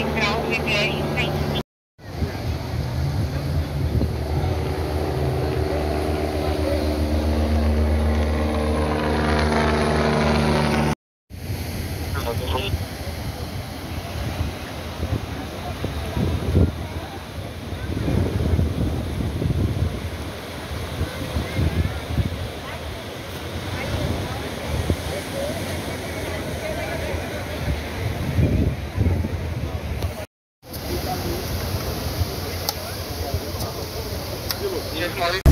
Central, BBR 100. tranquilo.